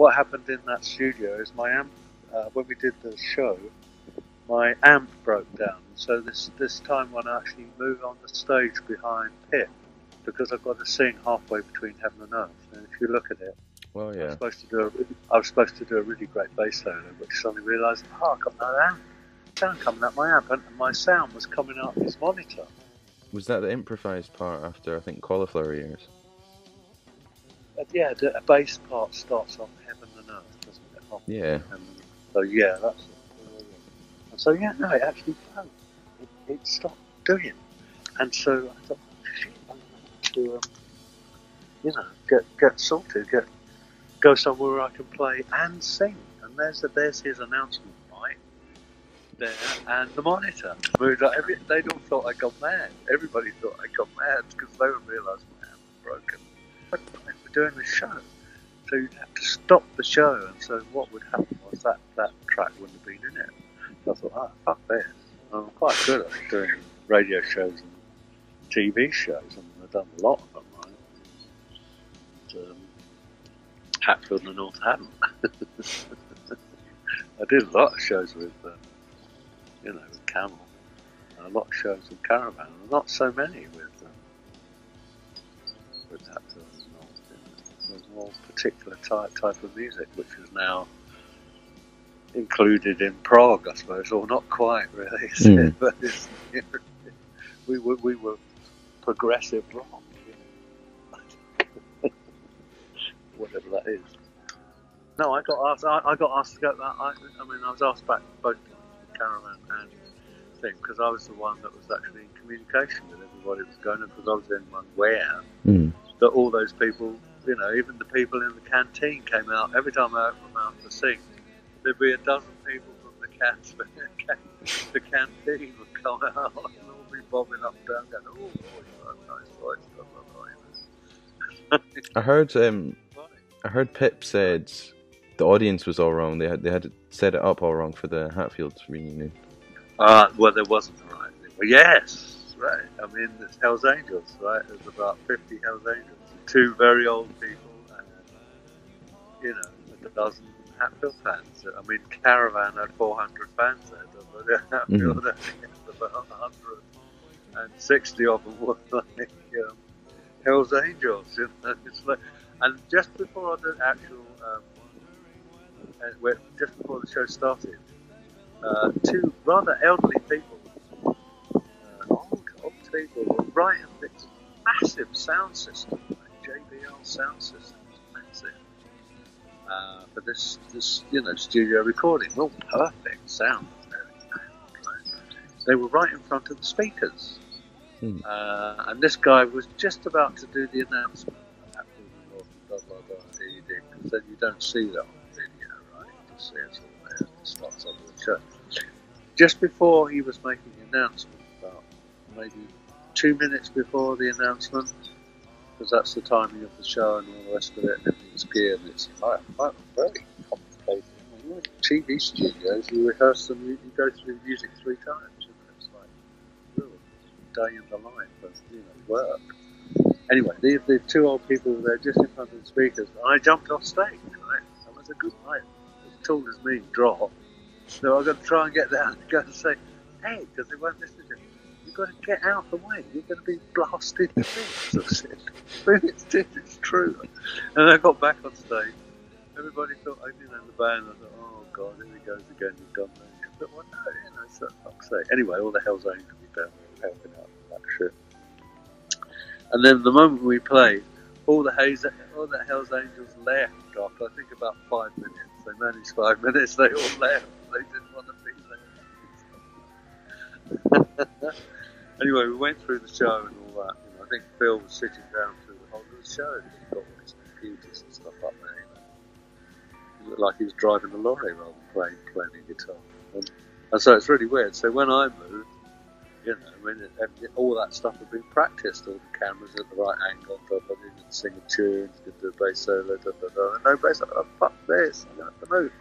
what happened in that studio is my amp, uh, when we did the show, my amp broke down. So this this time when I actually moved on the stage behind Pip, because I've got to sing halfway between heaven and earth. And if you look at it, Well, I was supposed to do a, I was supposed to do a really great bass solo, but suddenly realised, oh, I've got no amp. Sound coming out my amp, and my sound was coming out this monitor. Was that the improvised part after I think cauliflower ears? Yeah, the a bass part starts on heaven and earth, doesn't it? Yeah. heaven. So yeah, that's it. And so yeah, no, it actually flowed. It, it stopped doing. And so I thought, shit, I'm going to, um, you know, get get sorted, get go somewhere where I can play and sing. And there's the, there's his announcement right there, and the monitor. Moved like every, they all thought I got mad. Everybody thought I got mad because they didn't realise my hand was broken. Doing the show, so you'd have to stop the show. And so what would happen was that that track wouldn't have been in it. So I thought, oh, fuck this. I'm quite good at doing radio shows and TV shows, and I've done a lot of them, right? And, um, Hatfield and Northampton. I did a lot of shows with, uh, you know, with Camel, a lot of shows with Caravan, and not so many with um, with Hatfield more particular type type of music, which is now included in prog, I suppose, or not quite really. Mm. but it's, we were we were progressive rock, you know. whatever that is. No, I got asked. I, I got asked to go. I, I mean, I was asked back both Caravan and thing because I was the one that was actually in communication with everybody that was going because I was the only one where Mm. that all those people, you know, even the people in the canteen came out. Every time I opened my mouth to sing, there'd be a dozen people from the can- the canteen would come out and all be bobbing up and down, going, "Oh, boy, you have a nice voice." Blah, blah, blah. I heard um I heard Pip said the audience was all wrong. They had they had set it up all wrong for the Hatfield reunion. Uh, well, there wasn't a right. Well, yes, right. I mean, it's Hell's Angels, right? There's about 50 Hell's Angels. Two very old people and, you know, a dozen Hatfield fans. I mean, Caravan had 400 fans there, but the Hatfield only had about 160 of them were like um, Hell's Angels. You know? it's like, and just before the actual, um, uh, just before the show started, uh, two rather elderly people, uh, old, old people, were writing this massive sound system, JBL sound system, massive, uh, for this, this, you know, studio recording. All perfect sound. very loud, right? They were right in front of the speakers. Hmm. Uh, and this guy was just about to do the announcement. Apple and North and blah, blah, blah, because then you don't see that on video, right? You just see it all there. It starts with the show. Just before he was making the announcement, about maybe two minutes before the announcement, because that's the timing of the show and all the rest of it, and everything's geared, and it's like, very complicated. TV studios, you rehearse them, you, you go through the music three times, and it's like real day in the life of you know work. Anyway, the, the two old people were there just in front of the speakers, and I jumped off stage. Right, I was a good night. as tall as me, drop. So I've got to try and get down and go and say, hey, because they won't listen to you. You've got to get out of the way. You're going to be blasted to bits. I said, it's, it's true. And I got back on stage. Everybody thought, I you know, the band, I thought, oh, God, here he goes again. You've done that. But well, no, you know, so fuck's sake. Anyway, all the Hell's Angels were down there helping out with that shit. And then the moment we played, all the Haze, all the Hell's Angels left after I think about five minutes. They managed five minutes. They all left. They didn't want to be there. anyway, we went through the show and all that. You I think Phil was sitting down through the whole of the show. He's got all his computers and stuff up there. He looked like he was driving a lorry rather than playing playing a guitar. And, and so it's really weird. So when I moved, you know, I mean, it, all that stuff had been practiced. All the cameras at the right angle, blah, blah, did sing a tune, did the bass solo, blah, blah, blah. And no bass, oh, fuck this, I have to move.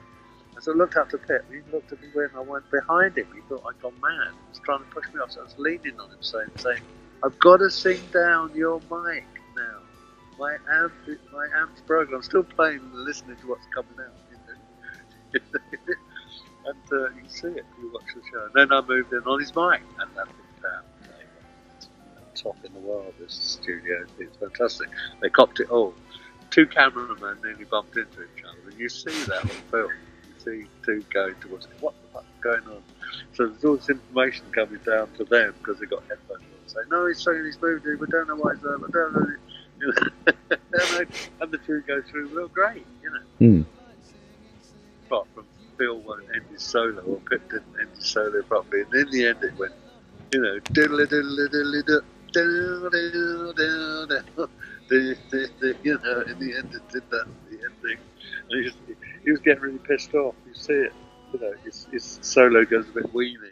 So I looked to Pip, and he looked at me weird, and I went behind him. He thought I'd gone mad. He was trying to push me off, so I was leaning on him, saying, saying I've got to sing down your mic now. my amp, my amp's broken. I'm still playing and listening to what's coming out. You know? and uh, you see it. You watch the show. And then I moved in on his mic, and that was um, top in the world. This studio, it's fantastic. They copped it all. Two cameramen nearly bumped into each other, and you see that on film. You see two going towards what the fuck's going on. So there's all this information coming down to them because they got headphones on. Say, no, he's saying he's moved. We don't know why he's there. We don't know. You know, and the two go through real great, you know. Hmm. Apart from Phil won't end his solo, or Pip didn't end his solo properly, and in the end it went, you know, down. The, the, the, you know, in the end, it did that. The ending, and he was, he was getting really pissed off. You see it, you know, his, his solo goes a bit weeny,